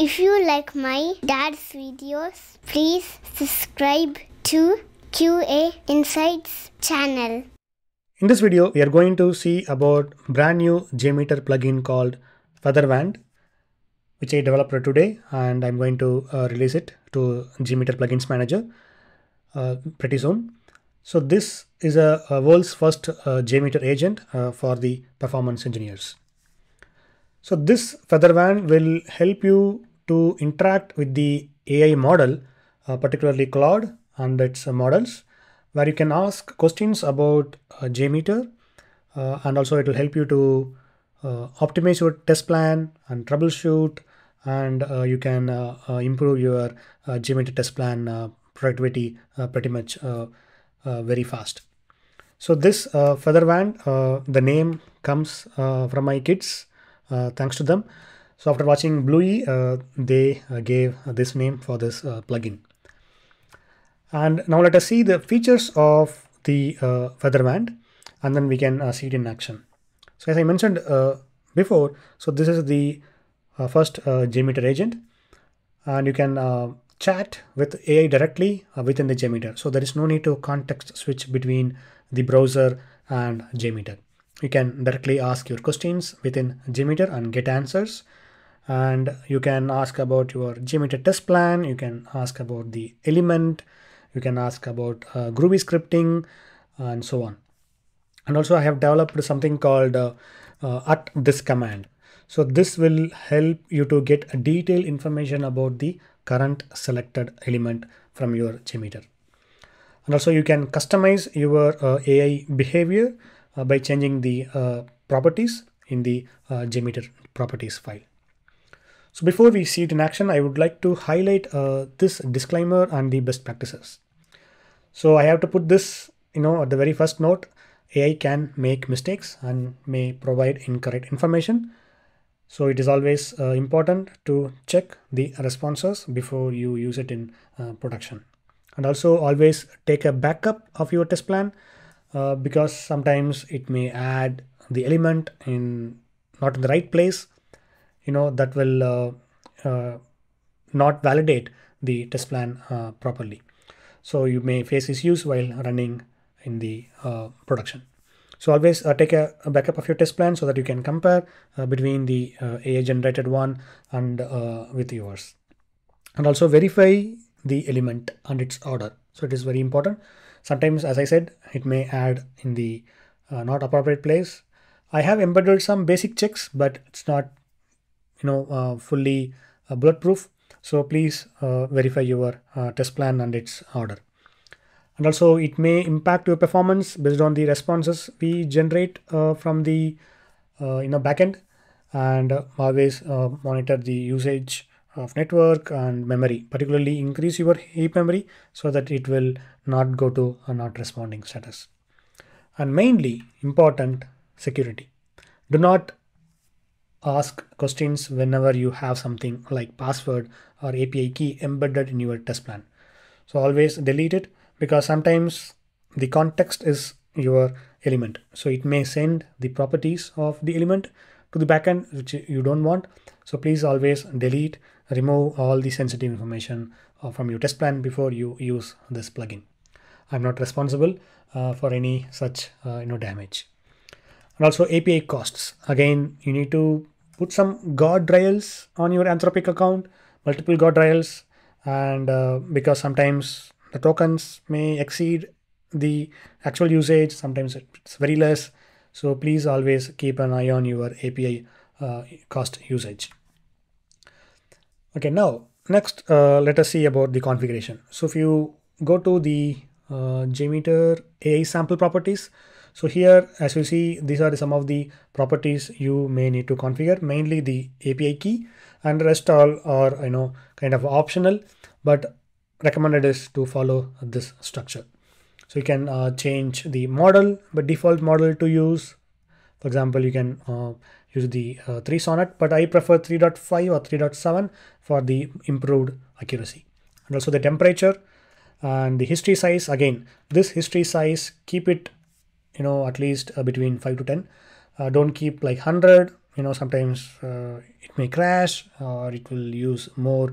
If you like my dad's videos, please subscribe to QA Insights channel. In this video, we are going to see about brand new JMeter plugin called Feather Wand, which I developed today, and I'm going to uh, release it to JMeter Plugins Manager uh, pretty soon. So this is a, a world's first uh, JMeter agent uh, for the performance engineers. So this Feather Wand will help you to interact with the AI model, uh, particularly Claude and its models, where you can ask questions about uh, JMeter, uh, and also it will help you to uh, optimize your test plan and troubleshoot, and uh, you can uh, uh, improve your uh, JMeter test plan productivity pretty much very fast. So this Feather Wand, the name comes from my kids, thanks to them. So after watching Bluey, they gave this name for this plugin. And now let us see the features of the uh, Feather Wand and then we can uh, see it in action. So as I mentioned uh, before, so this is the uh, first uh, JMeter agent and you can uh, chat with AI directly uh, within the JMeter. So there is no need to context switch between the browser and JMeter. You can directly ask your questions within JMeter and get answers. And you can ask about your JMeter test plan. You can ask about the element. You can ask about uh, Groovy scripting and so on. And also I have developed something called uh, uh, at this command. So this will help you to get detailed information about the current selected element from your JMeter. And also you can customize your uh, AI behavior uh, by changing the uh, properties in the uh, JMeter properties file. So before we see it in action, I would like to highlight uh, this disclaimer and the best practices. So I have to put this, you know, at the very first note, AI can make mistakes and may provide incorrect information. So it is always uh, important to check the responses before you use it in uh, production. And also always take a backup of your test plan uh, because sometimes it may add the element in not in the right place you know that will uh, uh, not validate the test plan uh, properly. So you may face issues while running in the uh, production. So always uh, take a, a, backup of your test plan so that you can compare uh, between the AI generated one and with yours. And also verify the element and its order. So it is very important. Sometimes as I said it may add in the not appropriate place. I have embedded some basic checks but it's not you know uh, fully uh, bulletproof. So please uh, verify your test plan and its order. And also it may impact your performance based on the responses we generate from the you know backend and always monitor the usage of network and memory particularly increase your heap memory so that it will not go to a not responding status. And mainly important security. Do not ask questions whenever you have something like password or API key embedded in your test plan. So always delete it because sometimes the context is your element. So it may send the properties of the element to the backend which you don't want. So please always delete, remove all the sensitive information uh, from your test plan before you use this plugin. I'm not responsible uh, for any such uh, you know damage and also API costs. Again, you need to put some guardrails on your Anthropic account, multiple guardrails, and uh, because sometimes the tokens may exceed the actual usage, sometimes it's very less. So please always keep an eye on your API uh, cost usage. Okay, now next uh, let us see about the configuration. So if you go to the uh, JMeter AI sample properties, so here, as you see, these are some of the properties you may need to configure, mainly the API key and rest all are, you know, kind of optional, but recommended is to follow this structure. So you can uh, change the model, but default model to use. For example, you can uh, use the uh, 3 sonnet, but I prefer 3.5 or 3.7 for the improved accuracy. And also the temperature and the history size. Again, this history size, keep it you know at least uh, between 5 to 10 uh, don't keep like 100 you know sometimes uh, it may crash or it will use more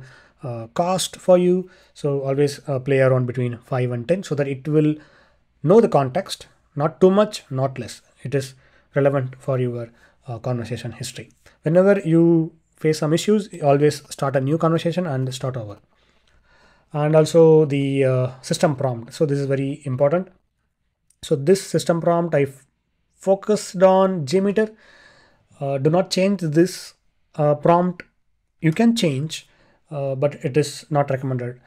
cost for you. So always play around between 5 and 10 so that it will know the context not too much not less. It is relevant for your uh, conversation history. Whenever you face some issues always start a new conversation and start over. And also the uh, system prompt. So this is very important so this system prompt i focused on jmeter. Uh, do not change this uh, prompt. You can change uh, but it is not recommended.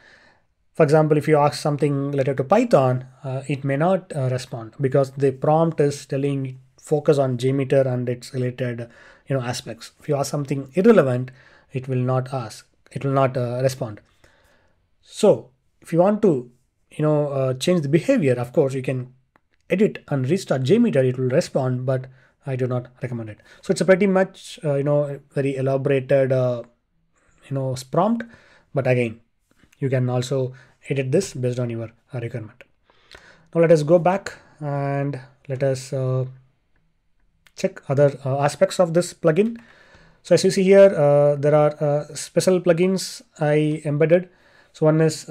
For example if you ask something related to python uh, it may not uh, respond because the prompt is telling focus on jmeter and its related you know aspects. If you ask something irrelevant it will not ask it will not uh, respond. So if you want to you know change the behavior of course you can edit and restart jmeter it will respond but I do not recommend it. So it's a pretty much, uh, you know, very elaborated, uh, you know, prompt. But again, you can also edit this based on your uh, requirement. Now let us go back and let us uh, check other uh, aspects of this plugin. So as you see here, uh, there are special plugins I embedded. So one is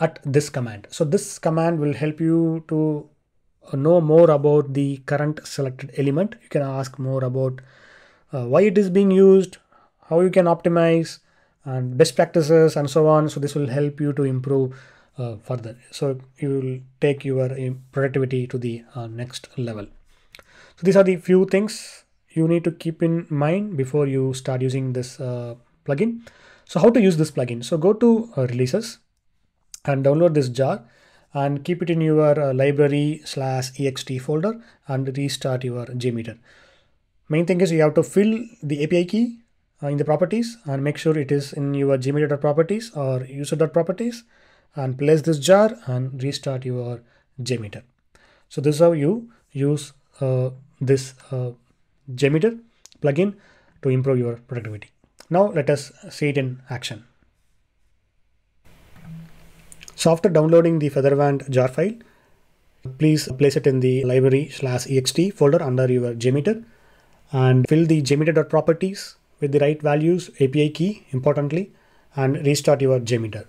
at this command. So this command will help you to know more about the current selected element. You can ask more about uh, why it is being used how you can optimize and best practices and so on. So this will help you to improve uh, further. So you will take your uh, productivity to the uh, next level. So these are the few things you need to keep in mind before you start using this uh, plugin. So how to use this plugin? So go to uh, releases and download this jar and keep it in your uh, library slash ext folder and restart your JMeter. Main thing is you have to fill the API key uh, in the properties and make sure it is in your JMeter.properties or user.properties and place this jar and restart your JMeter. So this is how you use uh, this uh, JMeter plugin to improve your productivity. Now let us see it in action. So after downloading the Feather Wand jar file, please place it in the library slash ext folder under your JMeter and fill the jmeter.properties with the right values, API key importantly, and restart your JMeter.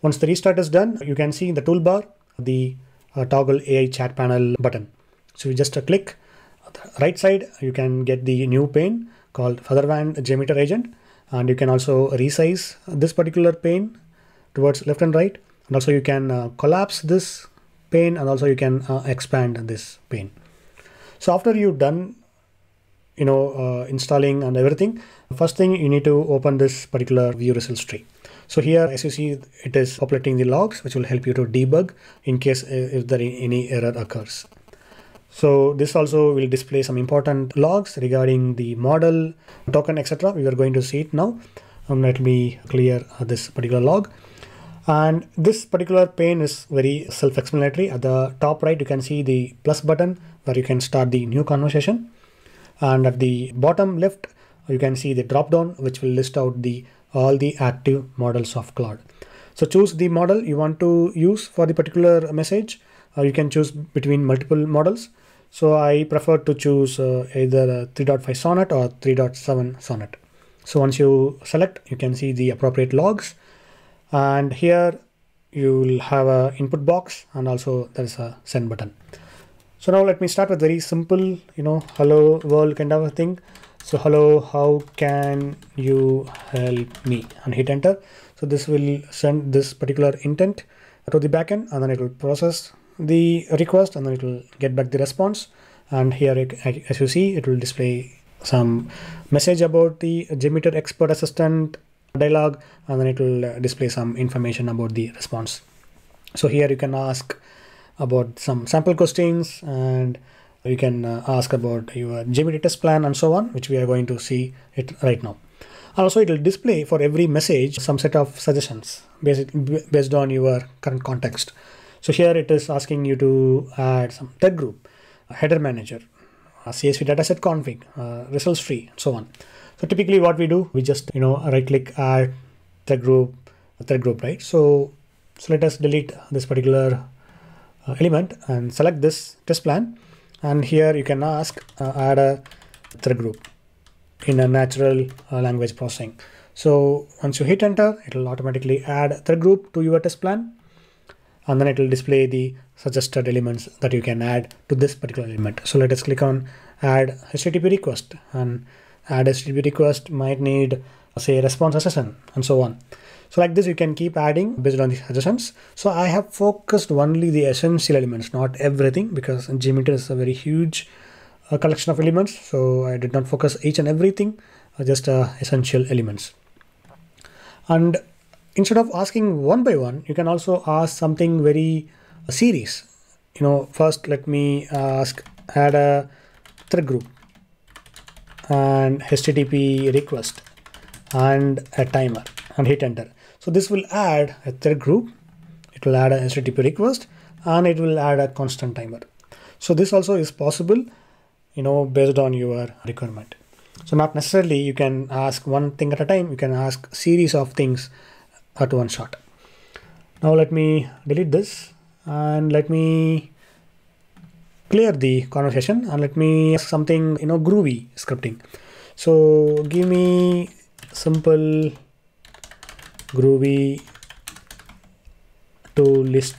Once the restart is done, you can see in the toolbar the uh, toggle AI chat panel button. So you just uh, click right side, you can get the new pane called Feather Wand JMeter agent, and you can also resize this particular pane towards left and right and also you can uh, collapse this pane and also you can uh, expand this pane so after you've done you know uh, installing and everything first thing you need to open this particular view results tree. So here as you see it is populating the logs which will help you to debug in case uh, if there any error occurs. So this also will display some important logs regarding the model token etc we are going to see it now. Um, let me clear this particular log and this particular pane is very self-explanatory. At the top right, you can see the plus button where you can start the new conversation. And at the bottom left, you can see the drop down, which will list out the all the active models of Claude. So choose the model you want to use for the particular message. Uh, you can choose between multiple models. So I prefer to choose uh, either 3.5 Sonnet or 3.7 Sonnet. So once you select, you can see the appropriate logs and here you will have a input box and also there is a send button. So now let me start with very simple you know hello world kind of a thing. So hello how can you help me? And hit enter. So this will send this particular intent to the backend and then it will process the request and then it will get back the response. And here as you see it will display some message about the JMeter expert assistant dialog and then it will uh, display some information about the response. So here you can ask about some sample questions and you can uh, ask about your JMeter test plan and so on, which we are going to see it right now. Also, it will display for every message some set of suggestions based, based on your current context. So here it is asking you to add some tag group, header manager, CSV dataset config, uh, results tree, and so on. So typically what we do, we just, you know, right click add thread group, thread group, right? So, so let us delete this particular uh, element and select this test plan. And here you can ask uh, add a thread group in a natural uh, language processing. So once you hit enter, it will automatically add thread group to your test plan. And then it will display the suggested elements that you can add to this particular element. So let us click on add HTTP request and add HTTP request might need say response assertion and so on. So like this, you can keep adding based on the suggestions. So I have focused only the essential elements, not everything because JMeter is a very huge uh, collection of elements. So I did not focus each and everything, uh, just uh, essential elements. And instead of asking one by one, you can also ask something very uh, series. You know, first let me ask add a thread group and HTTP request and a timer and hit enter. So this will add a thread group. It will add a HTTP request and it will add a constant timer. So this also is possible, you know, based on your requirement. So not necessarily you can ask one thing at a time. You can ask series of things at one shot. Now let me delete this and let me clear the conversation and let me ask something, you know, groovy scripting. So give me simple groovy to list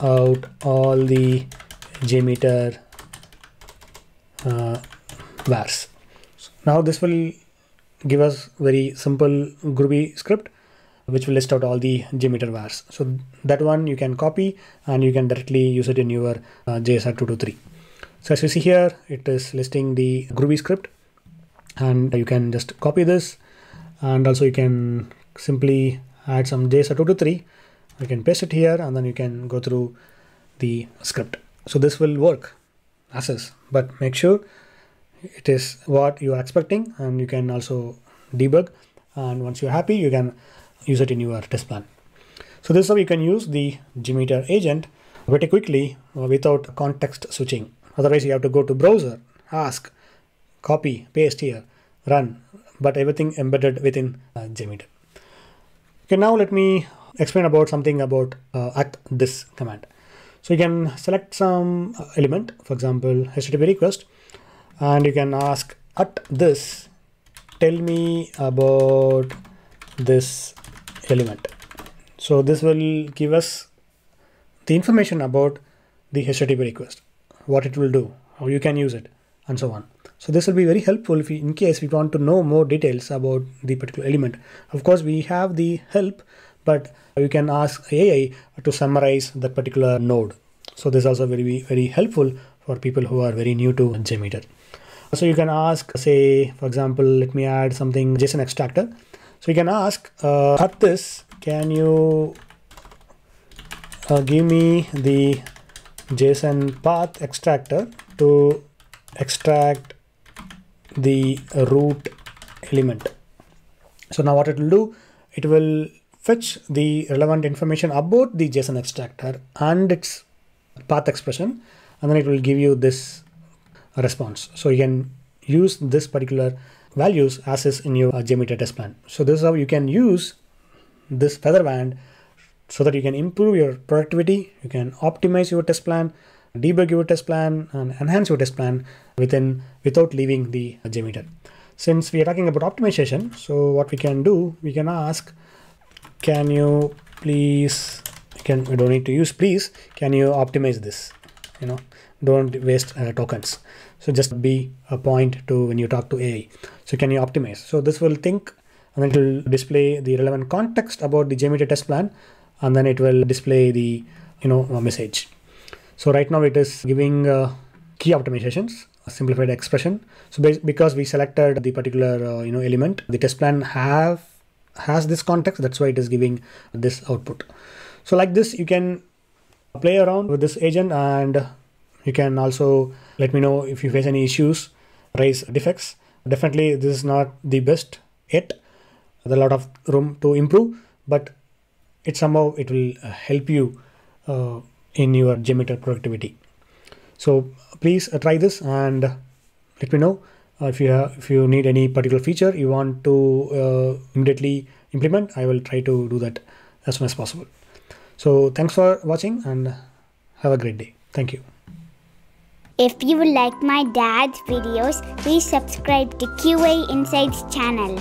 out all the JMeter uh, vars. Now this will give us very simple groovy script which will list out all the JMeter vars. So that one you can copy and you can directly use it in your uh, JSR 223. So as you see here, it is listing the groovy script and you can just copy this and also you can simply add some JSR223 you can paste it here and then you can go through the script so this will work as is but make sure it is what you are expecting and you can also debug and once you're happy you can use it in your test plan. So this is how you can use the JMeter agent very quickly without context switching. Otherwise you have to go to browser ask copy paste here run but everything embedded within uh, JMeter Okay, now let me explain about something about uh, at this command. So you can select some element, for example, HTTP request, and you can ask at this, tell me about this element. So this will give us the information about the HTTP request, what it will do, how you can use it, and so on. So this will be very helpful if we, in case we want to know more details about the particular element. Of course, we have the help, but you can ask AI to summarize that particular node. So this is also very, very helpful for people who are very new to JMeter. So you can ask, say, for example, let me add something JSON extractor. So you can ask uh, at this, can you uh, give me the JSON path extractor to extract the root element. So now what it will do, it will fetch the relevant information about the JSON extractor and its path expression, and then it will give you this response. So you can use this particular values as is in your JMeter test plan. So this is how you can use this Feather Wand so that you can improve your productivity, you can optimize your test plan, debug your test plan and enhance your test plan within without leaving the JMeter. Since we are talking about optimization, so what we can do, we can ask, can you please, can we don't need to use please, can you optimize this? You know, don't waste uh, tokens. So just be a point to when you talk to AI. So can you optimize? So this will think and then it will display the relevant context about the JMeter test plan and then it will display the you know message so right now it is giving uh, key optimizations, simplified expression. So because we selected the particular uh, you know element, the test plan have has this context. That's why it is giving this output. So like this, you can play around with this agent and you can also let me know if you face any issues, raise defects. Definitely this is not the best yet. There's a lot of room to improve, but it somehow it will help you uh, in your JMeter productivity. So please uh, try this and let me know uh, if you have, if you need any particular feature you want to uh, immediately implement. I will try to do that as soon as possible. So thanks for watching and have a great day. Thank you. If you like my dad's videos, please subscribe to QA Insights channel.